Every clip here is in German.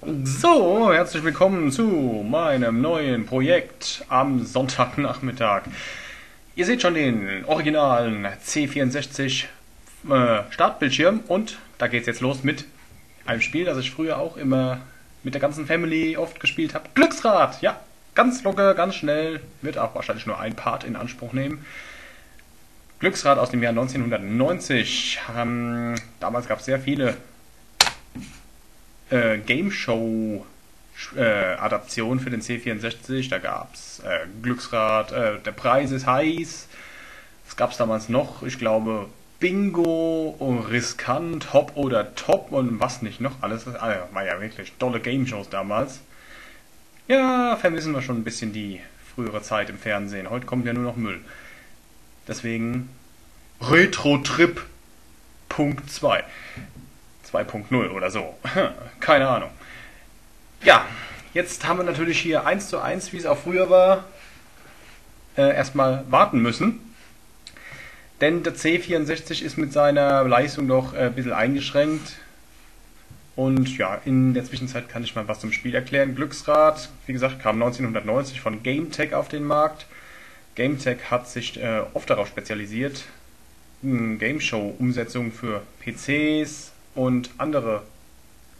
So, herzlich willkommen zu meinem neuen Projekt am Sonntagnachmittag. Ihr seht schon den originalen C64 äh, Startbildschirm und da geht's jetzt los mit einem Spiel, das ich früher auch immer mit der ganzen Family oft gespielt habe. Glücksrad, ja, ganz locker, ganz schnell, wird auch wahrscheinlich nur ein Part in Anspruch nehmen. Glücksrad aus dem Jahr 1990. Ähm, damals gab es sehr viele äh, Game Show äh, Adaptionen für den C64. Da gab es äh, Glücksrad, äh, der Preis ist heiß. Was gab es damals noch? Ich glaube Bingo, Riskant, Hop oder Top und was nicht noch alles. Das ah, war ja wirklich tolle Game Shows damals. Ja, vermissen wir schon ein bisschen die frühere Zeit im Fernsehen. Heute kommt ja nur noch Müll. Deswegen Retro Trip Punkt 2. 2.0 oder so. Keine Ahnung. Ja, jetzt haben wir natürlich hier 1 zu 1, wie es auch früher war, äh, erstmal warten müssen. Denn der C64 ist mit seiner Leistung doch äh, ein bisschen eingeschränkt. Und ja, in der Zwischenzeit kann ich mal was zum Spiel erklären. Glücksrad, wie gesagt, kam 1990 von GameTech auf den Markt. GameTech hat sich äh, oft darauf spezialisiert, Game Show Umsetzungen für PCs, und andere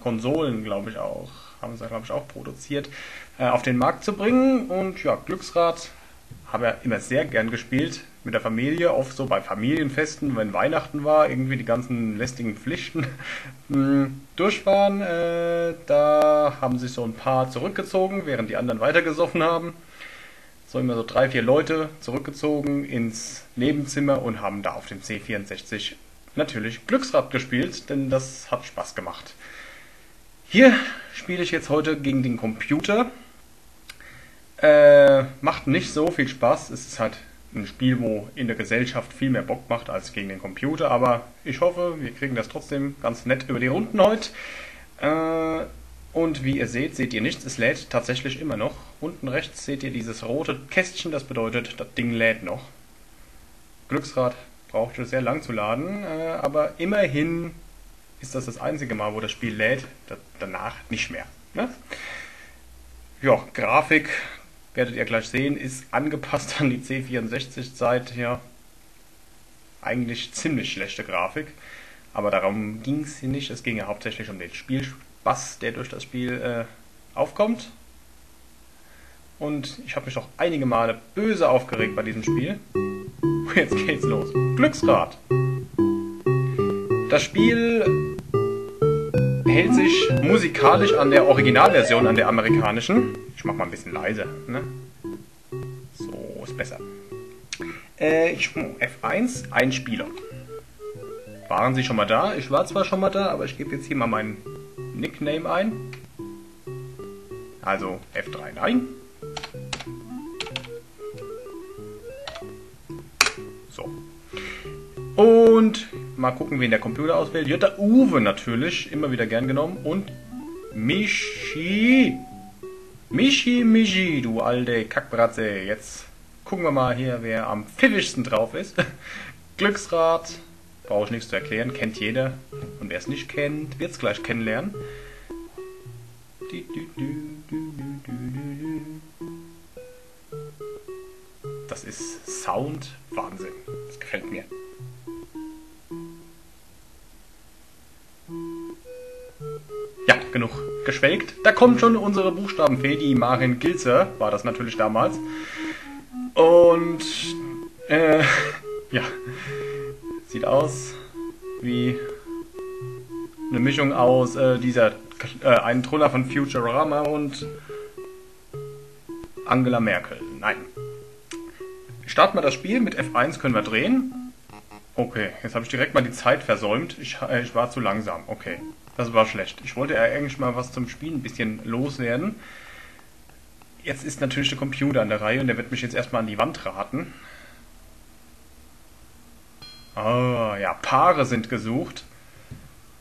Konsolen, glaube ich auch, haben sie, glaube ich, auch produziert, äh, auf den Markt zu bringen. Und ja, Glücksrad habe ich immer sehr gern gespielt mit der Familie, oft so bei Familienfesten, wenn Weihnachten war, irgendwie die ganzen lästigen Pflichten hm, durch waren. Äh, da haben sich so ein paar zurückgezogen, während die anderen weitergesoffen haben. So immer so drei, vier Leute zurückgezogen ins Nebenzimmer und haben da auf dem C64 natürlich Glücksrad gespielt, denn das hat Spaß gemacht. Hier spiele ich jetzt heute gegen den Computer. Äh, macht nicht so viel Spaß. Es ist halt ein Spiel, wo in der Gesellschaft viel mehr Bock macht als gegen den Computer. Aber ich hoffe, wir kriegen das trotzdem ganz nett über die Runden heute. Äh, und wie ihr seht, seht ihr nichts. Es lädt tatsächlich immer noch. Unten rechts seht ihr dieses rote Kästchen. Das bedeutet, das Ding lädt noch. Glücksrad brauchte sehr lang zu laden, äh, aber immerhin ist das das einzige Mal, wo das Spiel lädt, danach nicht mehr. Ne? Ja, Grafik, werdet ihr gleich sehen, ist angepasst an die C64-Zeit. Ja, eigentlich ziemlich schlechte Grafik, aber darum ging es hier nicht. Es ging ja hauptsächlich um den Spielspaß, der durch das Spiel äh, aufkommt. Und ich habe mich auch einige Male böse aufgeregt bei diesem Spiel. Jetzt geht's los. Glücksrad. Das Spiel hält sich musikalisch an der Originalversion, an der amerikanischen. Ich mach mal ein bisschen leiser. Ne? So ist besser. Äh, ich, F1, ein Spieler. Waren Sie schon mal da? Ich war zwar schon mal da, aber ich gebe jetzt hier mal meinen Nickname ein. Also F3, nein. Mal gucken, wen der Computer auswählt. Jutta Uwe natürlich, immer wieder gern genommen. Und Michi. Michi, Michi, du alte Kackbratze. Jetzt gucken wir mal hier, wer am pfiffischsten drauf ist. Glücksrad, brauche ich nichts zu erklären, kennt jeder. Und wer es nicht kennt, wird es gleich kennenlernen. Das ist Sound Wahnsinn. Das gefällt mir. Genug geschwelgt. Da kommt schon unsere Buchstabenfee, die Marin Gilzer, war das natürlich damals. Und, äh, ja, sieht aus wie eine Mischung aus äh, dieser, äh, einen Troller von Futurama und Angela Merkel. Nein. Starten wir das Spiel. Mit F1 können wir drehen. Okay, jetzt habe ich direkt mal die Zeit versäumt. Ich, äh, ich war zu langsam. Okay, das war schlecht. Ich wollte ja eigentlich mal was zum Spielen ein bisschen loswerden. Jetzt ist natürlich der Computer an der Reihe und der wird mich jetzt erstmal an die Wand raten. Ah, ja, Paare sind gesucht.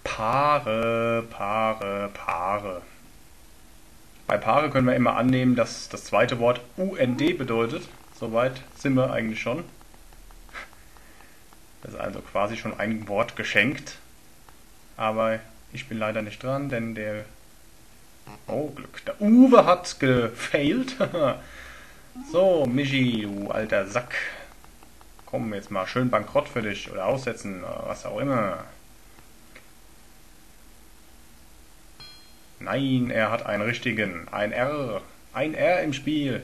Paare, Paare, Paare. Bei Paare können wir immer annehmen, dass das zweite Wort UND bedeutet. Soweit sind wir eigentlich schon. Das ist also quasi schon ein Wort geschenkt. Aber ich bin leider nicht dran, denn der Oh, Glück. Der Uwe hat gefailt. so, Michi, du alter Sack. Komm, jetzt mal schön bankrott für dich oder aussetzen, was auch immer. Nein, er hat einen richtigen. Ein R. Ein R im Spiel.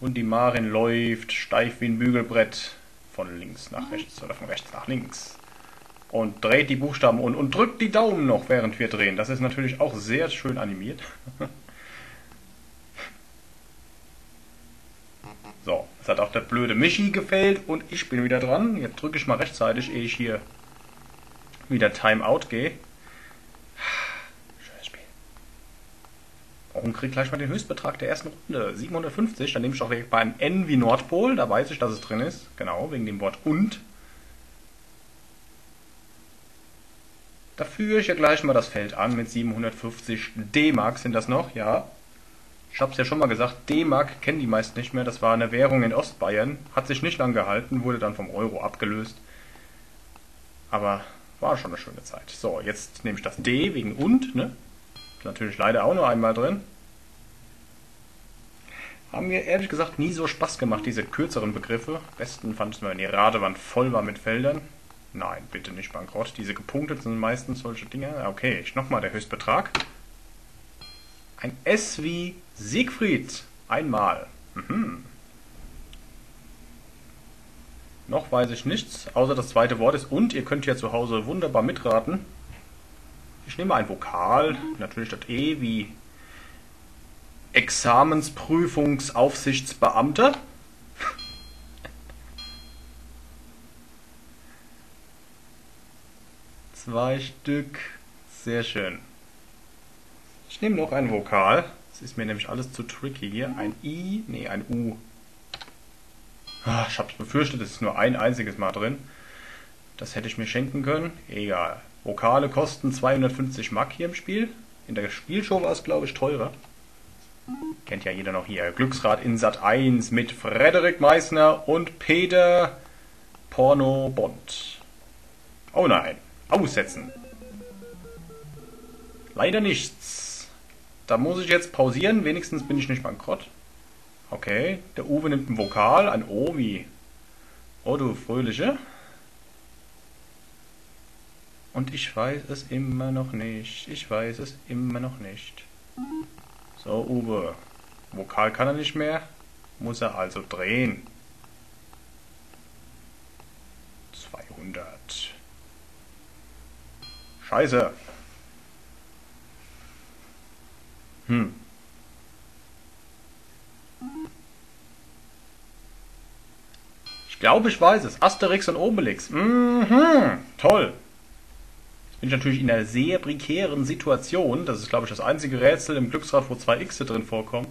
Und die Marin läuft steif wie ein Bügelbrett von links nach rechts oder von rechts nach links. Und dreht die Buchstaben und, und drückt die Daumen noch, während wir drehen. Das ist natürlich auch sehr schön animiert. so, es hat auch der blöde Michi gefällt und ich bin wieder dran. Jetzt drücke ich mal rechtzeitig, ehe ich hier wieder Timeout gehe. Schönes Spiel. Und krieg gleich mal den Höchstbetrag der ersten Runde. 750, dann nehme ich auch beim N wie Nordpol, da weiß ich, dass es drin ist. Genau, wegen dem Wort und. Führe ich ja gleich mal das Feld an mit 750 D-Mark sind das noch, ja. Ich habe es ja schon mal gesagt, D-Mark kennen die meisten nicht mehr. Das war eine Währung in Ostbayern, hat sich nicht lang gehalten, wurde dann vom Euro abgelöst. Aber war schon eine schöne Zeit. So, jetzt nehme ich das D wegen und, ne? Natürlich leider auch nur einmal drin. Haben mir ehrlich gesagt nie so Spaß gemacht, diese kürzeren Begriffe. Am besten fand ich es, wenn die Radewand voll war mit Feldern. Nein, bitte nicht bankrott. Diese gepunkteten sind meistens solche Dinge. Okay, ich nochmal der Höchstbetrag. Ein S wie Siegfried. Einmal. Mhm. Noch weiß ich nichts, außer das zweite Wort ist und. Ihr könnt ja zu Hause wunderbar mitraten. Ich nehme ein Vokal, natürlich das E wie Examensprüfungsaufsichtsbeamter. Zwei Stück. Sehr schön. Ich nehme noch ein Vokal. Das ist mir nämlich alles zu tricky hier. Ein I, nee, ein U. Ah, ich hab's befürchtet, es ist nur ein einziges Mal drin. Das hätte ich mir schenken können. Egal. Vokale kosten 250 Mark hier im Spiel. In der Spielshow war es, glaube ich, teurer. Kennt ja jeder noch hier. Glücksrad in Sat 1 mit Frederik Meissner und Peter Porno Bond. Oh nein. Aussetzen. Leider nichts. Da muss ich jetzt pausieren, wenigstens bin ich nicht bankrott. Okay, der Uwe nimmt ein Vokal, ein O wie. Oh du Fröhliche. Und ich weiß es immer noch nicht. Ich weiß es immer noch nicht. So, Uwe. Vokal kann er nicht mehr. Muss er also drehen. 200. Scheiße. Hm. Ich glaube, ich weiß es. Asterix und Obelix. Mhm. Toll. Jetzt bin ich natürlich in einer sehr prekären Situation. Das ist, glaube ich, das einzige Rätsel im Glücksrad, wo zwei X drin vorkommen.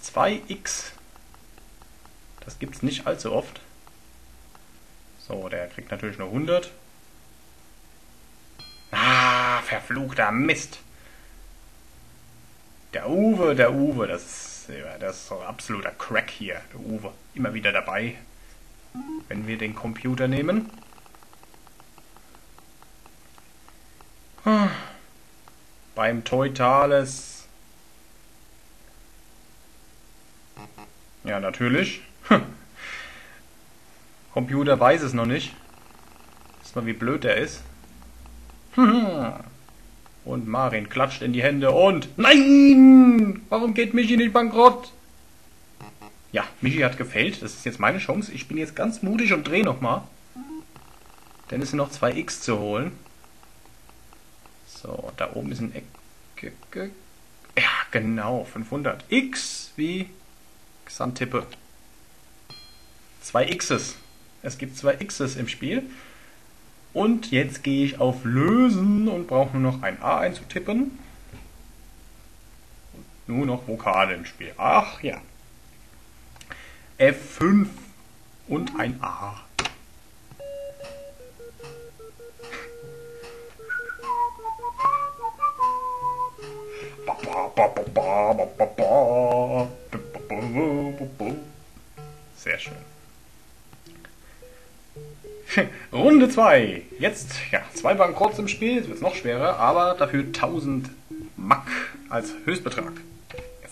2x. Das gibt es nicht allzu oft. So, der kriegt natürlich nur 100. Verfluchter Mist. Der Uwe, der Uwe, das ist, das ist so ein absoluter Crack hier. Der Uwe, immer wieder dabei. Wenn wir den Computer nehmen. Beim Teutales. Ja, natürlich. Computer weiß es noch nicht. Ist mal wie blöd der ist. Und Marin klatscht in die Hände und Nein! Warum geht Michi nicht bankrott? Ja, Michi hat gefällt. Das ist jetzt meine Chance. Ich bin jetzt ganz mutig und drehe nochmal. Denn es sind noch zwei X zu holen. So, da oben ist ein Eck. Ja, genau. 500. X wie Xantippe. Zwei Xs. Es gibt zwei Xs im Spiel. Und jetzt gehe ich auf Lösen und brauche nur noch ein A einzutippen. Und nur noch Vokale im Spiel. Ach ja. F5 und ein A. Sehr schön. Runde 2. Jetzt, ja, zwei Bankrotts im Spiel, jetzt wird es noch schwerer, aber dafür 1000 Mack als Höchstbetrag.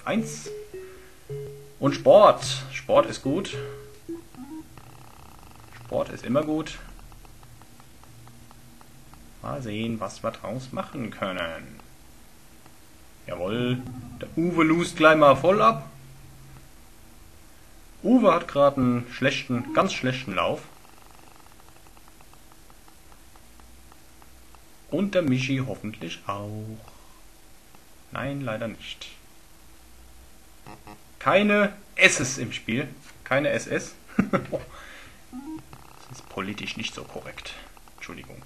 F1. Und Sport. Sport ist gut. Sport ist immer gut. Mal sehen, was wir draus machen können. Jawohl, der Uwe lust gleich mal voll ab. Uwe hat gerade einen schlechten, ganz schlechten Lauf. Und der Michi hoffentlich auch. Nein, leider nicht. Keine SS im Spiel. Keine SS. das ist politisch nicht so korrekt. Entschuldigung.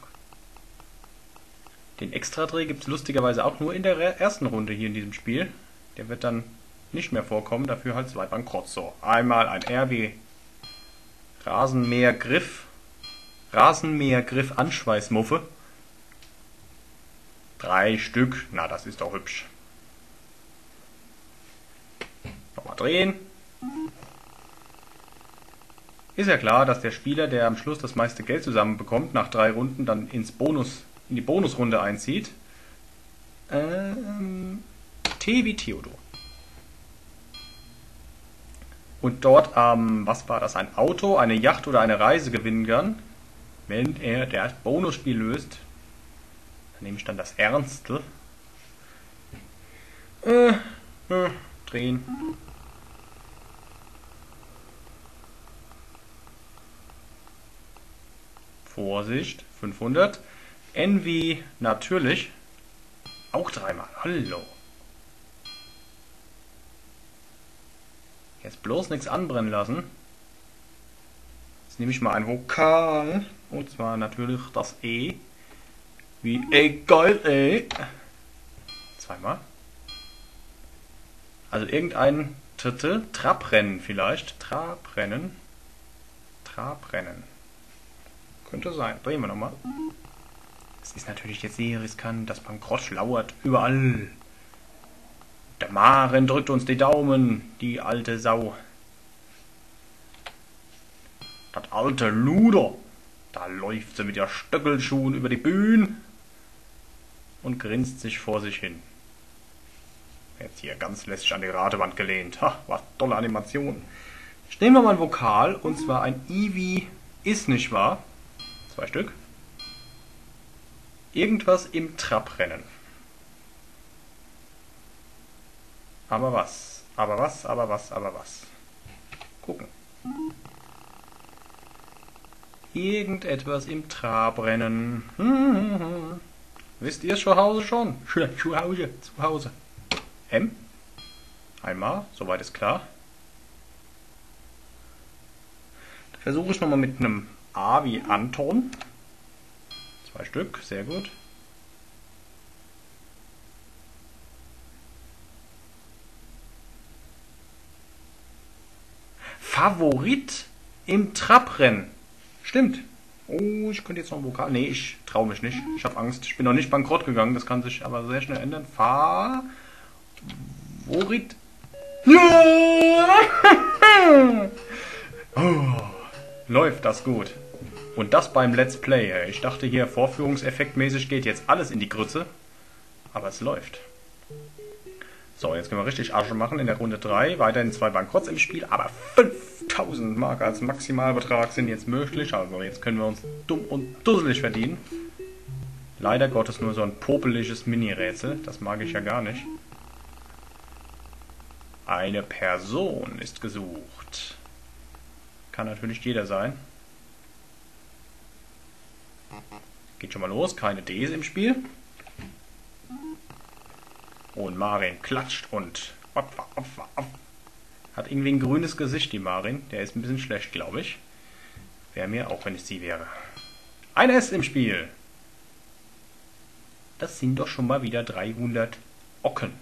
Den Extradreh gibt es lustigerweise auch nur in der ersten Runde hier in diesem Spiel. Der wird dann nicht mehr vorkommen, dafür halt zwei Bankrott. So, einmal ein RW Rasenmähergriff. Rasenmähergriff Anschweißmuffe. Drei Stück, na das ist doch hübsch. Nochmal drehen. Ist ja klar, dass der Spieler, der am Schluss das meiste Geld zusammenbekommt, nach drei Runden dann ins Bonus in die Bonusrunde einzieht. Ähm, T wie Theodor. Und dort, ähm, was war das, ein Auto, eine Yacht oder eine Reise gewinnen kann, wenn er das Bonusspiel löst. Dann nehme ich dann das Ernste. Äh, äh, drehen. Vorsicht, 500. Envy natürlich. Auch dreimal. Hallo. Jetzt bloß nichts anbrennen lassen. Jetzt nehme ich mal ein Vokal. Und zwar natürlich das E. Wie egal E. Zweimal. Also irgendein Titel. Trabrennen vielleicht. Trabrennen. Trabrennen. Könnte sein. Drehen wir nochmal. Es ist natürlich jetzt sehr riskant, das Bankrott lauert überall. Der Maren drückt uns die Daumen, die alte Sau. Das alte Luder, da läuft sie mit der Stöckelschuhen über die Bühne und grinst sich vor sich hin. Jetzt hier ganz lässig an die Ratewand gelehnt. Ha, was tolle Animation. Ich nehme mal ein Vokal, und zwar ein Ivi ist nicht wahr. Zwei Stück. Irgendwas im Trabrennen. Aber was? Aber was? Aber was? Aber was? Gucken. Irgendetwas im Trabrennen. Wisst ihr es zu Hause schon? Zu Hause, zu Hause. M. Einmal, soweit ist klar. Versuche ich nochmal mit einem A wie Anton. Zwei Stück, sehr gut. Favorit im Trabrennen. Stimmt. Oh, ich könnte jetzt noch ein Vokal. Nee, ich traue mich nicht. Ich habe Angst. Ich bin noch nicht bankrott gegangen. Das kann sich aber sehr schnell ändern. Favorit. Ja! oh, läuft das gut. Und das beim Let's Play. Ich dachte hier, vorführungseffektmäßig geht jetzt alles in die Grütze. Aber es läuft. So, jetzt können wir richtig Asche machen in der Runde 3. Weiterhin zwei Bankrotts im Spiel, aber 5000 Mark als Maximalbetrag sind jetzt möglich. Also jetzt können wir uns dumm und dusselig verdienen. Leider Gottes nur so ein popeliges Mini-Rätsel. Das mag ich ja gar nicht. Eine Person ist gesucht. Kann natürlich jeder sein. Geht schon mal los, keine Ds im Spiel. Und Marin klatscht und opfer, opfer, opfer. Hat irgendwie ein grünes Gesicht, die Marin. Der ist ein bisschen schlecht, glaube ich. Wäre mir auch, wenn ich sie wäre. Ein S im Spiel. Das sind doch schon mal wieder 300 Ocken.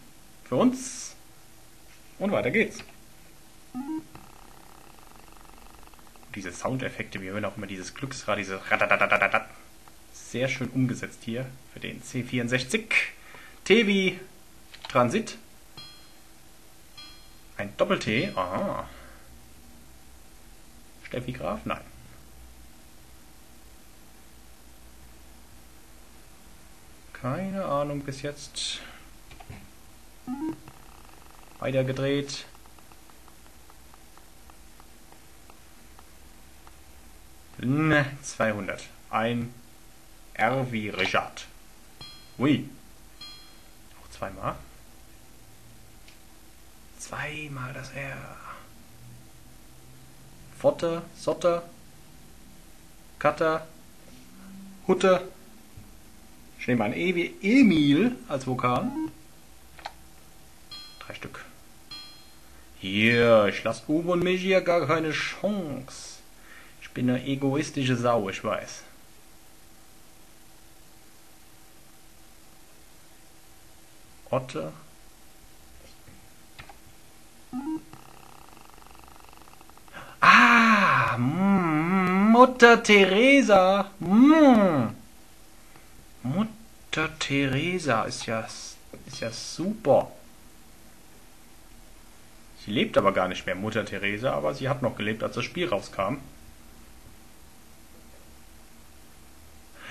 Für uns. Und weiter geht's. diese Soundeffekte, wir hören auch immer dieses Glücksrad, diese sehr schön umgesetzt hier für den C64. T wie Transit. Ein Doppel-T? Aha. Steffi Graf? Nein. Keine Ahnung bis jetzt. Weiter gedreht. Ne, 200. Ein R wie Richard. Ui. Auch zweimal. Zweimal das R. Fotte, Sotte, Cutter, Hutte. Ich nehme ein E wie Emil als Vokal. Drei Stück. Hier, ich lasse Uwe und mich hier gar keine Chance. Ich bin eine egoistische Sau, ich weiß. Otte. Ah, mm, Mutter Teresa. Mm. Mutter Teresa ist ja, ist ja super. Sie lebt aber gar nicht mehr, Mutter Teresa, aber sie hat noch gelebt, als das Spiel rauskam.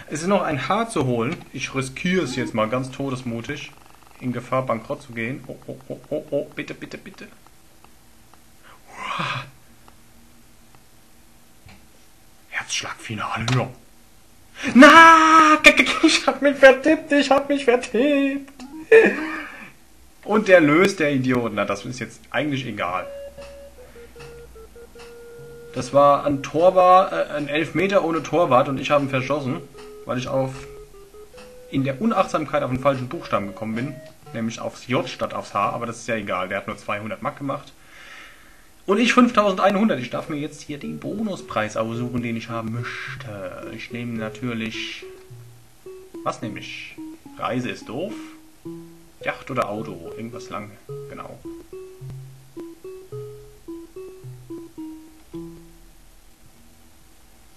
Es ist noch ein Haar zu holen. Ich riskiere es jetzt mal ganz todesmutig, in Gefahr bankrott zu gehen. Oh, oh, oh, oh, oh, bitte, bitte, bitte. Herzschlagfinale, ja. Na, ich hab mich vertippt, ich hab mich vertippt. Und der löst der Idiot. Na, das ist jetzt eigentlich egal. Das war ein Torwart, äh, ein Elfmeter ohne Torwart und ich habe ihn verschossen, weil ich auf in der Unachtsamkeit auf den falschen Buchstaben gekommen bin, nämlich aufs J statt aufs H, aber das ist ja egal, der hat nur 200 Mark gemacht. Und ich 5100. Ich darf mir jetzt hier den Bonuspreis aussuchen, den ich haben möchte. Ich nehme natürlich... Was nehme ich? Reise ist doof. Yacht oder Auto? Irgendwas lang. Genau.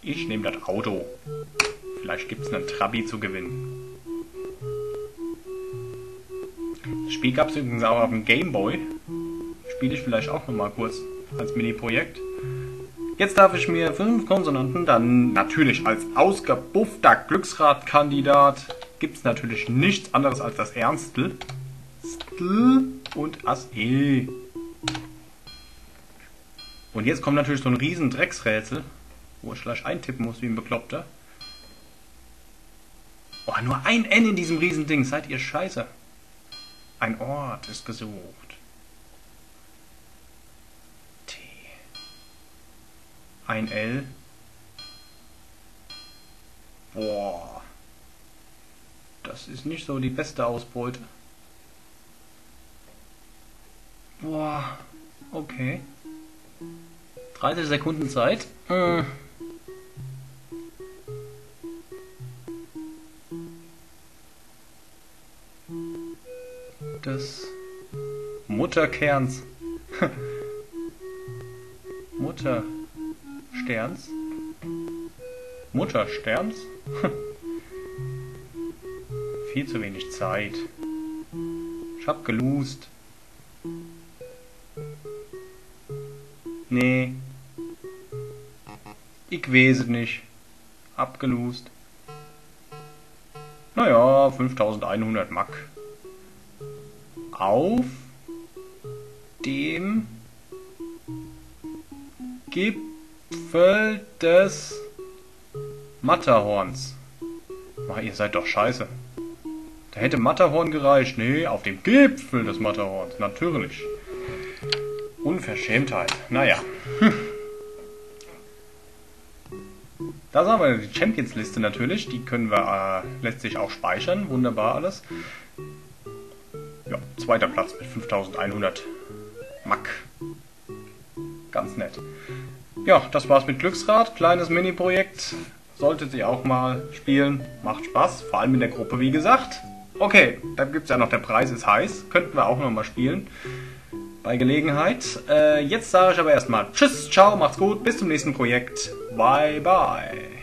Ich nehme das Auto. Vielleicht gibt es einen Trabi zu gewinnen. Das Spiel gab es übrigens auch auf dem Gameboy. Spiele ich vielleicht auch nochmal kurz als Mini-Projekt. Jetzt darf ich mir fünf Konsonanten, dann natürlich als ausgebuffter Glücksradkandidat gibt es natürlich nichts anderes als das Ernstel. Stl und das E. Und jetzt kommt natürlich so ein riesen Drecksrätsel, wo ich gleich eintippen muss wie ein Bekloppter. Oh, nur ein N in diesem riesen Ding, seid ihr scheiße. Ein Ort ist gesucht. Ein L. Boah. Das ist nicht so die beste Ausbeute. Boah. Okay. 30 Sekunden Zeit. Hm. Des Mutterkerns. Mutter. Sterns? Mutter Sterns? Viel zu wenig Zeit. Ich hab gelust. Nee. Ich weiß nicht. Abgelust. Naja, 5100 Mack. Auf dem gibt Gipfel des Matterhorns. Ach, ihr seid doch scheiße. Da hätte Matterhorn gereicht. Nee, auf dem Gipfel des Matterhorns. Natürlich. Unverschämtheit. Naja. Da haben wir die Champions-Liste natürlich. Die können wir äh, letztlich auch speichern. Wunderbar alles. Ja, zweiter Platz mit 5100 Mack. Ganz nett. Ja, das war's mit Glücksrad. Kleines Mini-Projekt. Solltet ihr auch mal spielen. Macht Spaß. Vor allem in der Gruppe, wie gesagt. Okay, dann gibt's ja noch der Preis ist heiß. Könnten wir auch noch mal spielen. Bei Gelegenheit. Äh, jetzt sage ich aber erstmal Tschüss, ciao, macht's gut. Bis zum nächsten Projekt. Bye, bye.